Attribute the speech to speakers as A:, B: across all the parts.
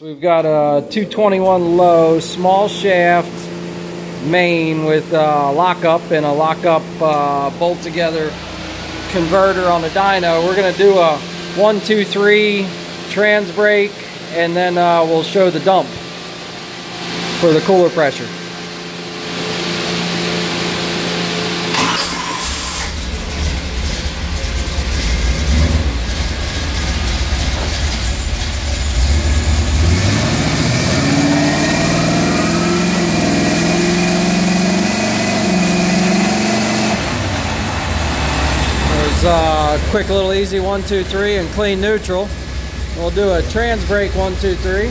A: We've got a 221 low small shaft main with a lockup and a lockup uh, bolt together converter on the dyno. We're going to do a one, two, three trans brake and then uh, we'll show the dump for the cooler pressure. There's a quick little easy one, two, three and clean neutral. We'll do a trans brake one, two, three.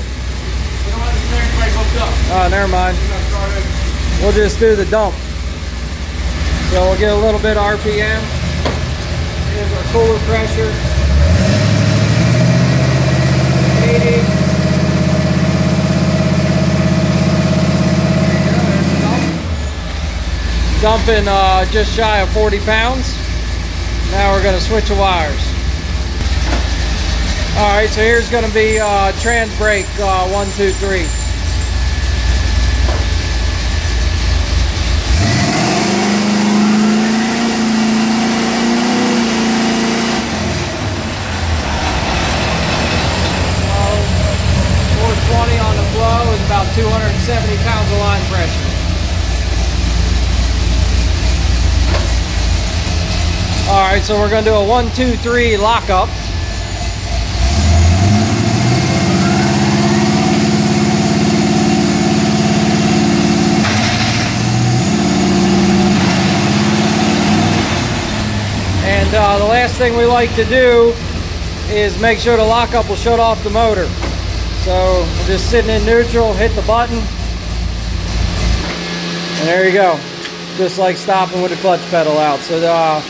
A: Oh, never mind. We'll just do the dump. So we'll get a little bit of RPM. Here's our cooler pressure. 80. Dumping uh, just shy of 40 pounds. Now we're going to switch the wires. All right, so here's going to be uh, trans brake uh, one, two, three. So, 420 on the flow is about 270 pounds of line pressure. All right, so we're gonna do a one, two, three lockup. And uh, the last thing we like to do is make sure the lockup will shut off the motor. So we're just sitting in neutral, hit the button, and there you go. Just like stopping with the clutch pedal out. So uh,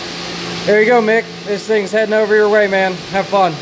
A: there you go, Mick. This thing's heading over your way, man. Have fun.